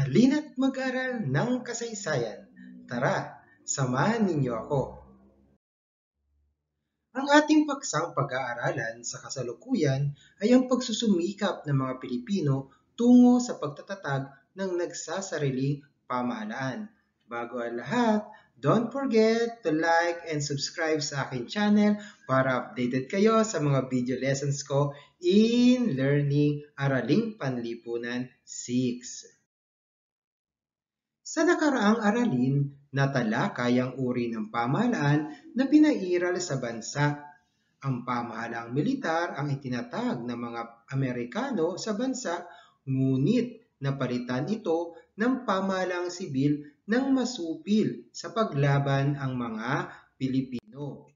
Halina't mag-aral ng kasaysayan. Tara, samahan ninyo ako. Ang ating paksang pag-aaralan sa kasalukuyan ay ang pagsusumikap ng mga Pilipino tungo sa pagtatatag ng nagsasariling pamahalaan. Bago ang lahat, don't forget to like and subscribe sa aking channel para updated kayo sa mga video lessons ko in Learning Araling Panlipunan 6. Sa nakaraang aralin, natalakay ang uri ng pamahalaan na pinairal sa bansa. Ang pamahalaang militar ang itinatag ng mga Amerikano sa bansa, ngunit napalitan ito ng pamahalaang sibil ng masupil sa paglaban ang mga Pilipino.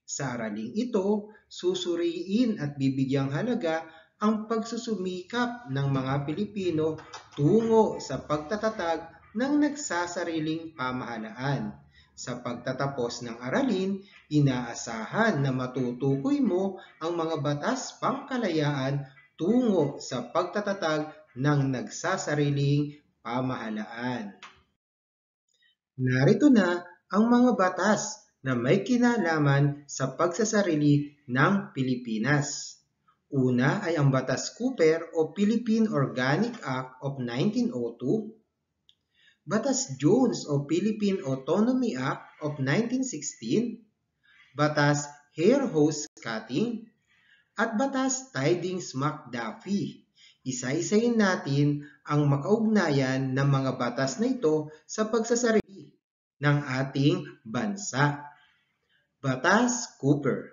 Sa araling ito, susuriin at bibigyang halaga ang pagsusumikap ng mga Pilipino tungo sa pagtatatag ng nagsasariling pamahalaan. Sa pagtatapos ng aralin, inaasahan na matutukoy mo ang mga batas pangkalayaan tungo sa pagtatatag ng nagsasariling pamahalaan. Narito na ang mga batas na may kinalaman sa pagsasarili ng Pilipinas. Una ay ang Batas Cooper o Philippine Organic Act of 1902 Batas Jones o Philippine Autonomy Act of 1916, Batas Hair Hose Cutting, at Batas Tidings McDuffie. Isa-isayin natin ang makaugnayan ng mga batas na ito sa pagsasarili ng ating bansa. Batas Cooper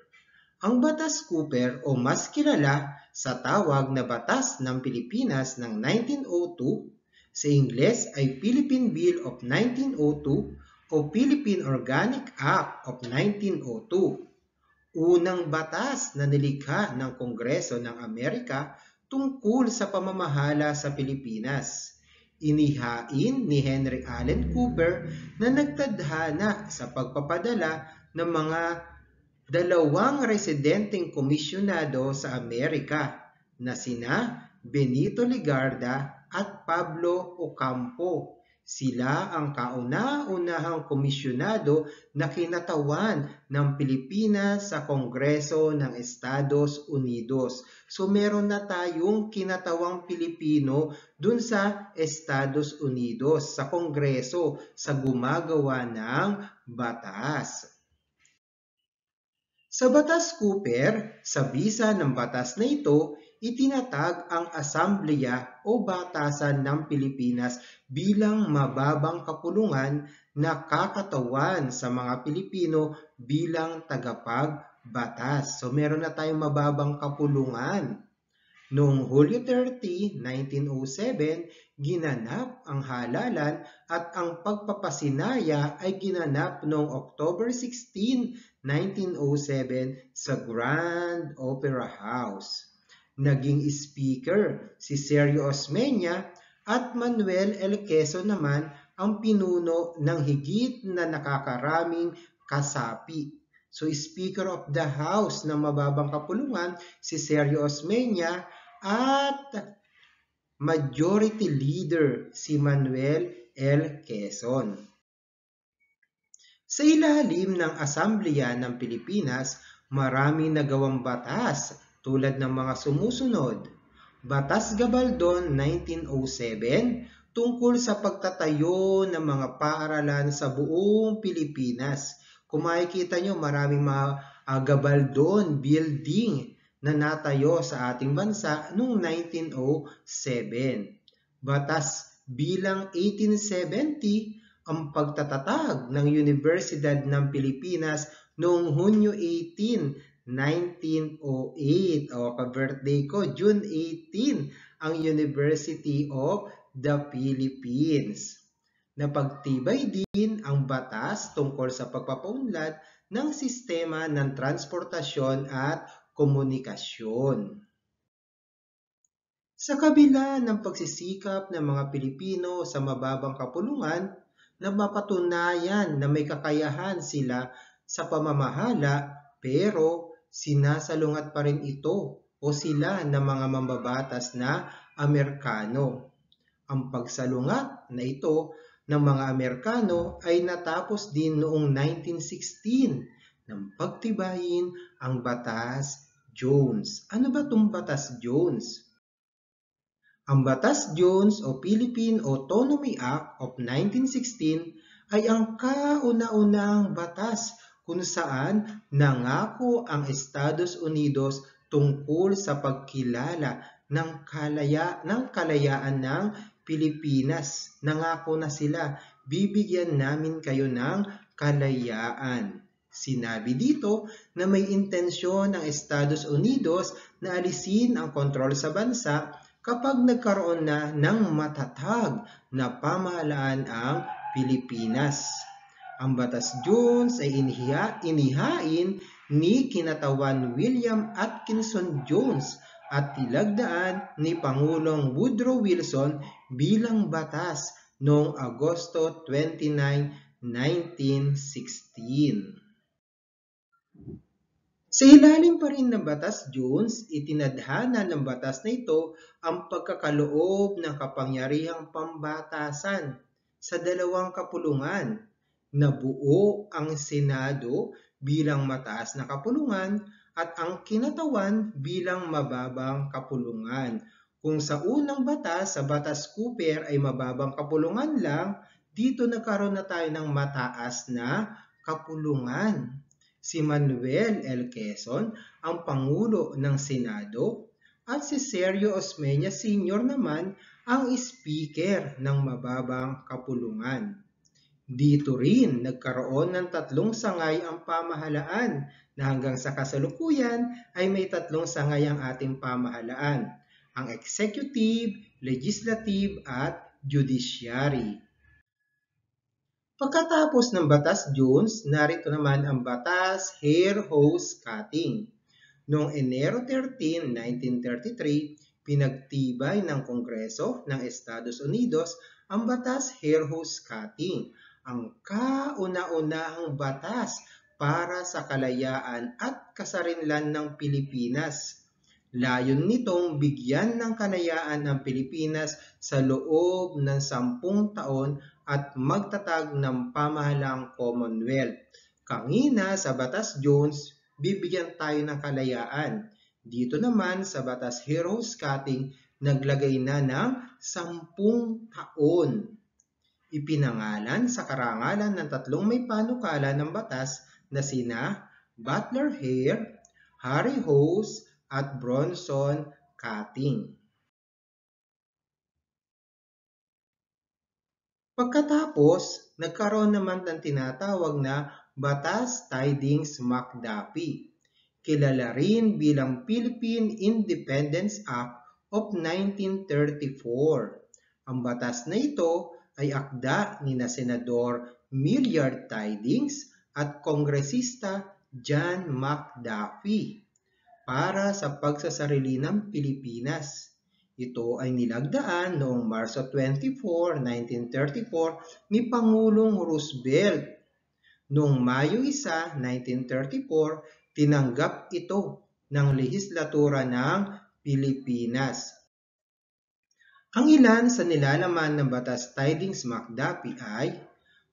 Ang Batas Cooper o mas kilala sa tawag na Batas ng Pilipinas ng 1902 sa Ingles ay Philippine Bill of 1902 o Philippine Organic Act of 1902. Unang batas na nilikha ng Kongreso ng Amerika tungkol sa pamamahala sa Pilipinas. Inihain ni Henry Allen Cooper na nagtadhana sa pagpapadala ng mga dalawang residenteng komisyonado sa Amerika na sina Benito Ligarda at Pablo Ocampo. Sila ang kauna-unahang komisyonado na kinatawan ng Pilipinas sa Kongreso ng Estados Unidos. So meron na tayong kinatawang Pilipino dun sa Estados Unidos, sa Kongreso, sa gumagawa ng batas. Sa Batas Cooper, sa bisa ng batas na ito, itinatag ang Asambleya o Batasan ng Pilipinas bilang mababang kapulungan na kakatawan sa mga Pilipino bilang tagapagbatas. So meron na tayong mababang kapulungan. Noong Hulyo 30, 1907, ginanap ang halalan at ang pagpapasinaya ay ginanap noong October 16, 1907 sa Grand Opera House naging speaker si Sergio Osmeña at Manuel L. Quezon naman ang pinuno ng higit na nakakaraming kasapi. So Speaker of the House ng mababang kapulungan si Sergio Osmeña at Majority Leader si Manuel L. Quezon. Sa ilalim ng Asambleya ng Pilipinas, marami nagawang batas tulad ng mga sumusunod. Batas Gabaldon 1907 tungkol sa pagtatayo ng mga paaralan sa buong Pilipinas. Kung makikita nyo, maraming mga uh, Gabaldon building na natayo sa ating bansa noong 1907. Batas bilang 1870 ang pagtatatag ng Universidad ng Pilipinas noong Hunyo 18, 1908. O, ka-birthday ko, June 18, ang University of the Philippines. Napagtibay din ang batas tungkol sa pagpapaunlad ng sistema ng transportasyon at komunikasyon. Sa kabila ng pagsisikap ng mga Pilipino sa mababang kapulungan, na mapatunayan na may kakayahan sila sa pamamahala pero sinasalungat pa rin ito o sila ng mga mambabatas na Amerikano. Ang pagsalungat na ito ng mga Amerikano ay natapos din noong 1916 nang pagtibayin ang Batas Jones. Ano ba itong Batas Jones? Ang Batas Jones o Philippine Autonomy Act of 1916 ay ang kauna-unang batas kung saan nangako ang Estados Unidos tungkol sa pagkilala ng kalaya ng kalayaan ng Pilipinas. Nangako na sila, bibigyan namin kayo ng kalayaan. Sinabi dito na may intensyon ng Estados Unidos na alisin ang kontrol sa bansa kapag nagkaroon na ng matatag na pamahalaan ang Pilipinas. Ang Batas Jones ay iniha, inihain ni kinatawan William Atkinson Jones at tilagdaan ni Pangulong Woodrow Wilson bilang batas noong Agosto 29, 1916. Sa ilalim pa rin ng Batas Jones, itinadhana ng batas na ito ang pagkakaloob ng kapangyarihang pambatasan sa dalawang kapulungan. Nabuo ang Senado bilang mataas na kapulungan at ang kinatawan bilang mababang kapulungan. Kung sa unang batas, sa Batas Cooper ay mababang kapulungan lang, dito nagkaroon na tayo ng mataas na kapulungan si Manuel L. Quezon ang Pangulo ng Senado at si Sergio Osmeña Sr. naman ang Speaker ng mababang kapulungan. Dito rin nagkaroon ng tatlong sangay ang pamahalaan na hanggang sa kasalukuyan ay may tatlong sangay ang ating pamahalaan, ang executive, legislative at judiciary. Pagkatapos ng Batas Jones, narito naman ang Batas Hair Hose Cutting. Noong Enero 13, 1933, pinagtibay ng Kongreso ng Estados Unidos ang Batas Hair Hose Cutting, ang kauna-unahang batas para sa kalayaan at kasarinlan ng Pilipinas. Layon nitong bigyan ng kalayaan ang Pilipinas sa loob ng sampung taon at magtatag ng pamahalang Commonwealth. Kangina sa Batas Jones, bibigyan tayo ng kalayaan. Dito naman sa Batas Heroes Cutting, naglagay na ng sampung taon. Ipinangalan sa karangalan ng tatlong may panukala ng batas na sina Butler Hare, Harry Hose, at Bronson Cutting. Pagkatapos, nagkaroon naman ng tinatawag na Batas Tidings McDuffie, kilala rin bilang Philippine Independence Act of 1934. Ang batas na ito ay akda ni na Senador Millard Tidings at Kongresista John McDuffie para sa pagsasarili ng Pilipinas. Ito ay nilagdaan noong Marso 24, 1934 ni Pangulong Roosevelt. Noong Mayo 1, 1934, tinanggap ito ng lehislatura ng Pilipinas. Ang ilan sa nilalaman ng Batas Tidings McDuffie ay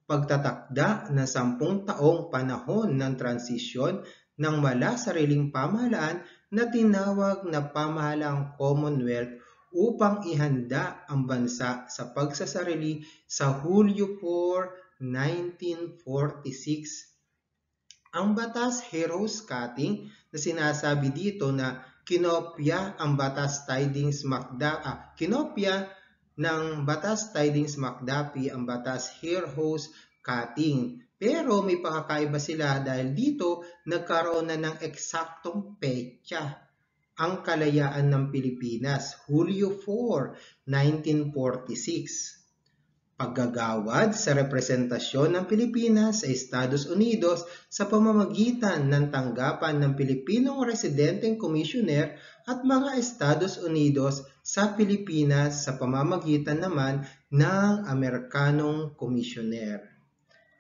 pagtatakda ng sampung taong panahon ng transisyon ng mala sariling pamahalaan na tinawag na pamahalang Commonwealth upang ihanda ang bansa sa pagsasarili sa Hulyo 4, 1946. Ang batas Heroes Cutting na sinasabi dito na kinopya ang batas Tidings McDuffie, ah, kinopya ng batas Tidings McDuffie ang batas Heroes Cutting. Pero may pakakaiba sila dahil dito nagkaroon na ng eksaktong petsa ang kalayaan ng Pilipinas, Hulyo 4, 1946. Paggagawad sa representasyon ng Pilipinas sa Estados Unidos sa pamamagitan ng tanggapan ng Pilipinong Residenteng Commissioner at mga Estados Unidos sa Pilipinas sa pamamagitan naman ng Amerikanong Commissioner.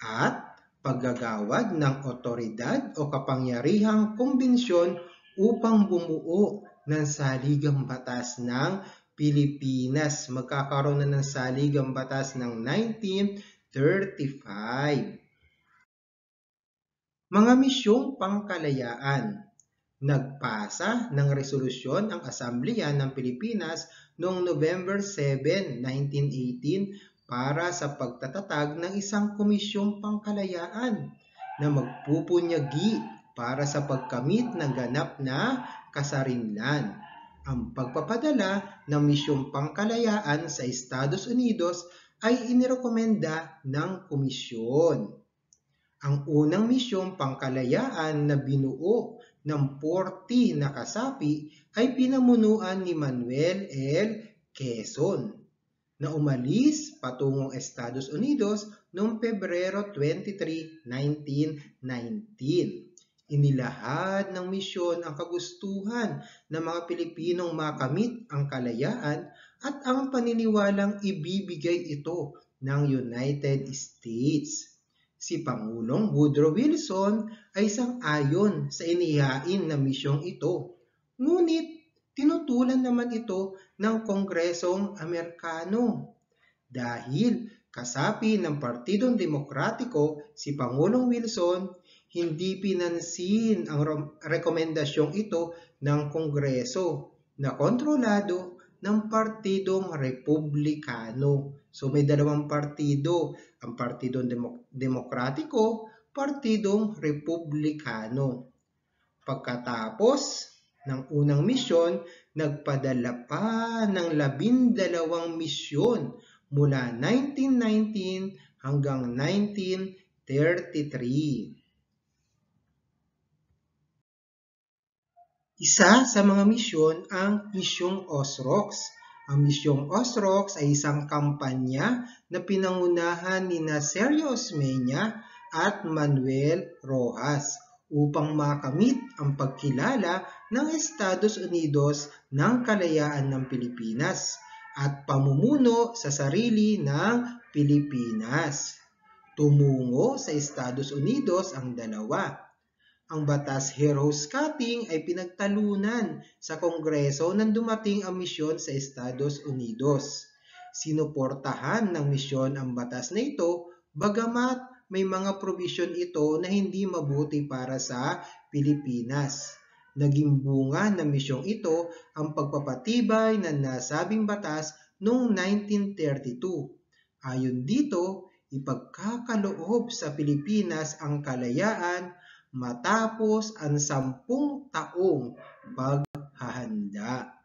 At paggagawad ng otoridad o kapangyarihang kumbensyon upang bumuo ng saligang batas ng Pilipinas. Magkakaroon na ng saligang batas ng 1935. Mga misyong pangkalayaan Nagpasa ng resolusyon ang Asambleya ng Pilipinas noong November 7, 1918 para sa pagtatatag ng isang komisyong pangkalayaan na magpupunyagi para sa pagkamit ng ganap na kasarinlan. Ang pagpapadala ng misyong pangkalayaan sa Estados Unidos ay inirekomenda ng komisyon. Ang unang misyong pangkalayaan na binuo ng 40 na kasapi ay pinamunuan ni Manuel L. Quezon na umalis patungong Estados Unidos noong Pebrero 23, 1919. Inilahad ng misyon ang kagustuhan ng mga Pilipinong makamit ang kalayaan at ang paniniwalang ibibigay ito ng United States. Si Pangulong Woodrow Wilson ay isang ayon sa inihain na misyong ito. Ngunit tinutulan naman ito ng Kongresong Amerikano. Dahil kasapi ng Partidong Demokratiko si Pangulong Wilson, hindi pinansin ang rekomendasyong ito ng Kongreso na kontrolado ng Partidong Republikano. So may dalawang partido, ang Partidong Demo- Demokratiko, Partidong Republikano. Pagkatapos ng unang misyon, nagpadala pa ng labindalawang misyon mula 1919 hanggang 1933. Isa sa mga misyon ang misyong Osrox ang misyong Osrox ay isang kampanya na pinangunahan ni Sergio Osmeña at Manuel Rojas upang makamit ang pagkilala ng Estados Unidos ng kalayaan ng Pilipinas at pamumuno sa sarili ng Pilipinas. Tumungo sa Estados Unidos ang dalawa ang batas Heroes Cutting ay pinagtalunan sa Kongreso nang dumating ang misyon sa Estados Unidos. Sinuportahan ng misyon ang batas na ito bagamat may mga provision ito na hindi mabuti para sa Pilipinas. Naging bunga ng misyong ito ang pagpapatibay ng nasabing batas noong 1932. Ayon dito, ipagkakaloob sa Pilipinas ang kalayaan matapos ang sampung taong paghahanda.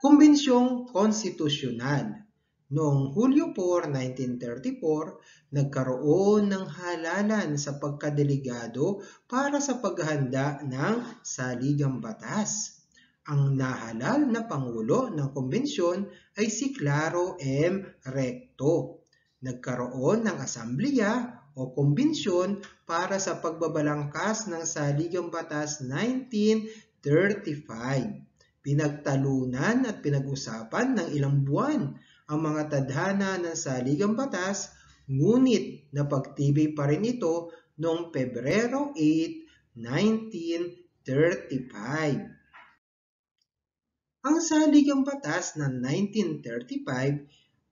Kumbensyong Konstitusyonal Noong Hulyo 4, 1934, nagkaroon ng halalan sa pagkadelegado para sa paghahanda ng saligang batas. Ang nahalal na Pangulo ng Kumbensyon ay si Claro M. Recto. Nagkaroon ng asambleya o kumbensyon para sa pagbabalangkas ng Saligang Batas 1935. Pinagtalunan at pinag-usapan ng ilang buwan ang mga tadhana ng Saligang Batas ngunit napagtibay pa rin ito noong Pebrero 8, 1935. Ang Saligang Batas ng 1935,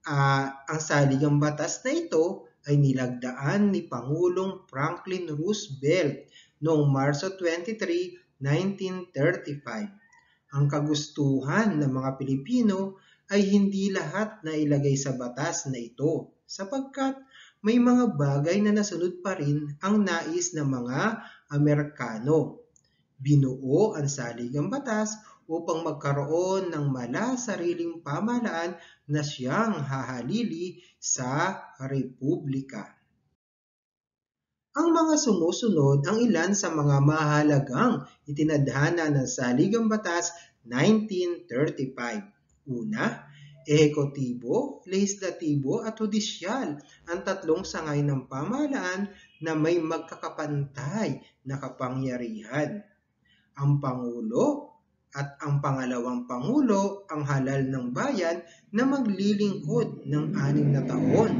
uh, ang Saligang Batas na ito ay nilagdaan ni Pangulong Franklin Roosevelt noong Marso 23, 1935. Ang kagustuhan ng mga Pilipino ay hindi lahat na ilagay sa batas na ito sapagkat may mga bagay na nasunod pa rin ang nais ng mga Amerikano. Binuo ang saligang batas upang magkaroon ng mala sariling pamahalaan na siyang hahalili sa Republika. Ang mga sumusunod ang ilan sa mga mahalagang itinadhana ng Saligang Batas 1935. Una, ehekutibo, legislatibo at hudisyal ang tatlong sangay ng pamahalaan na may magkakapantay na kapangyarihan. Ang Pangulo at ang pangalawang pangulo ang halal ng bayan na maglilingkod ng anim na taon.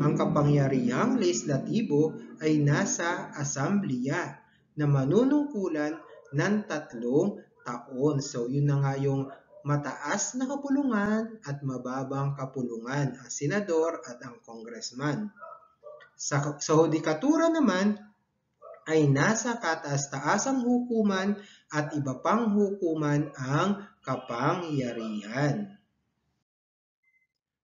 Ang kapangyarihang legislatibo ay nasa asambleya na manunungkulan ng tatlong taon. So yun na nga yung mataas na kapulungan at mababang kapulungan ang senador at ang congressman. Sa, sa hudikatura naman ay nasa kataas-taasang hukuman at iba pang hukuman ang kapangyarihan.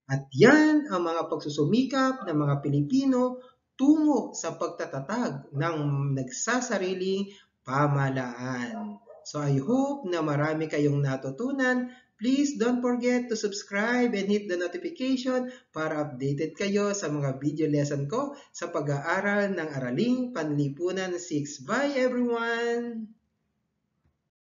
At yan ang mga pagsusumikap ng mga Pilipino tungo sa pagtatatag ng nagsasariling pamalaan. So I hope na marami kayong natutunan. Please don't forget to subscribe and hit the notification para updated kayo sa mga video lesson ko sa pag-aaral ng Araling Panlipunan 6. Bye everyone!